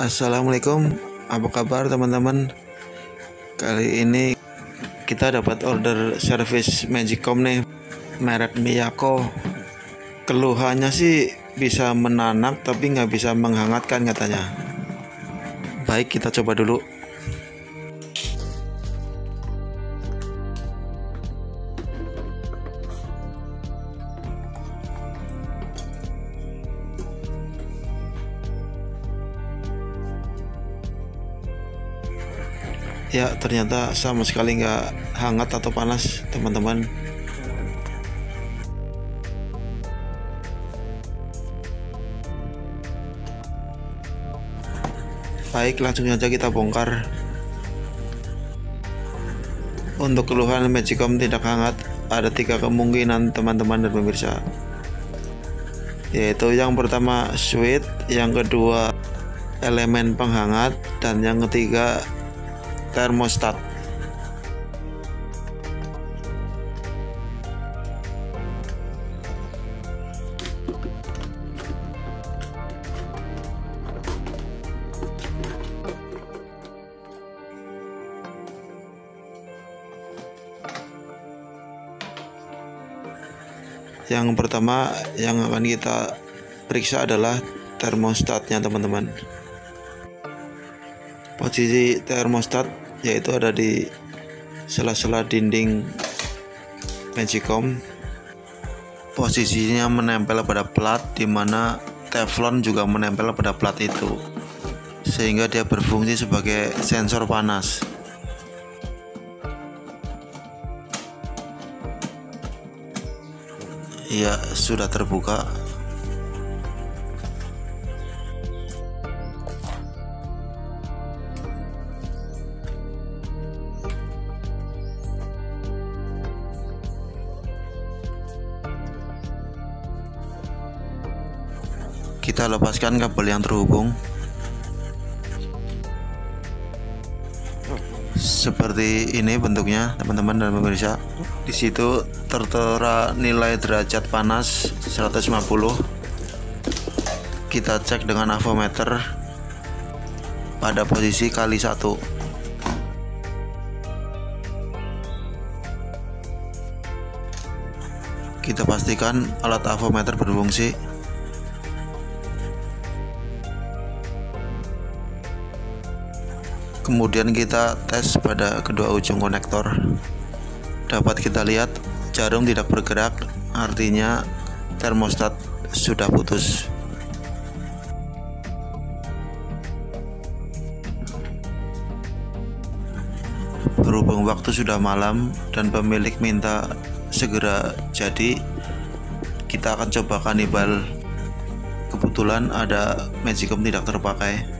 Assalamualaikum, apa kabar teman-teman? Kali ini kita dapat order service Magicom nih, merek Miyako. Keluhannya sih bisa menanak tapi nggak bisa menghangatkan katanya. Baik, kita coba dulu. Ya ternyata sama sekali nggak hangat atau panas teman-teman. Baik langsung saja kita bongkar. Untuk keluhan Magicom tidak hangat ada tiga kemungkinan teman-teman dan pemirsa. Yaitu yang pertama switch yang kedua elemen penghangat dan yang ketiga termostat. Yang pertama yang akan kita periksa adalah termostatnya teman-teman posisi termostat yaitu ada di sela-sela dinding Magicom. Posisinya menempel pada plat di mana teflon juga menempel pada plat itu sehingga dia berfungsi sebagai sensor panas. Iya, sudah terbuka kita lepaskan kabel yang terhubung. Seperti ini bentuknya teman-teman dan pemirsa. Di situ tertera nilai derajat panas 150 kita cek dengan avometer pada posisi kali satu. Kita pastikan alat avometer berfungsi kemudian kita tes pada kedua ujung konektor. Dapat kita lihat jarum tidak bergerak artinya termostat sudah putus. Berhubung waktu sudah malam dan pemilik minta segera jadi kita akan coba kanibal. Kebetulan ada magicom tidak terpakai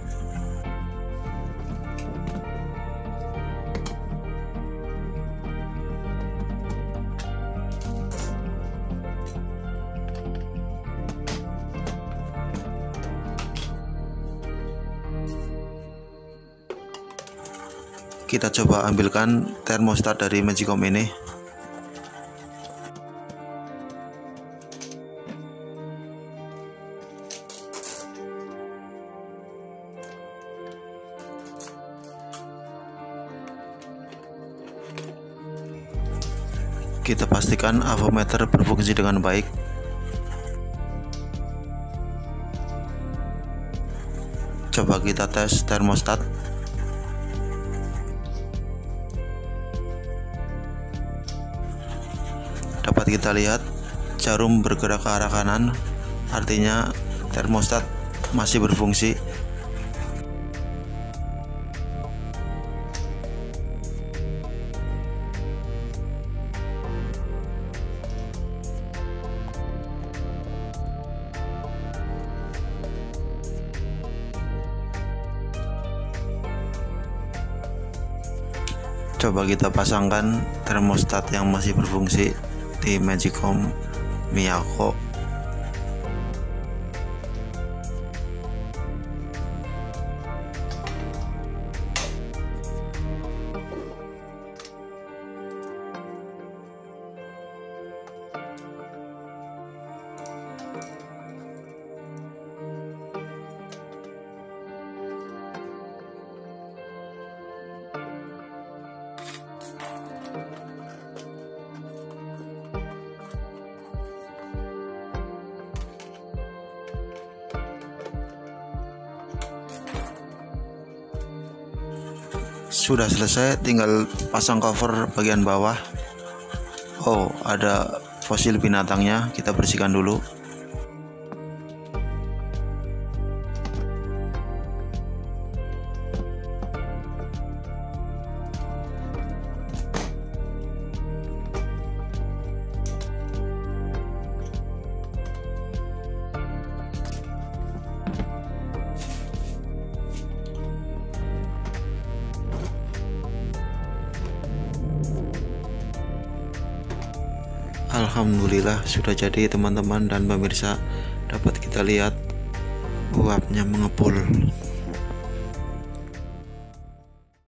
kita coba ambilkan termostat dari Magicom ini. Kita pastikan avometer berfungsi dengan baik. Coba kita tes termostat dapat kita lihat jarum bergerak ke arah kanan. Artinya termostat masih berfungsi. Coba kita pasangkan termostat yang masih berfungsi ที่ Magicom Miyako เ sudah selesai tinggal pasang cover bagian bawah. Oh ada fosil binatangnya kita bersihkan dulu Alhamdulillah sudah jadi teman-teman dan pemirsa. Dapat kita lihat uapnya mengepul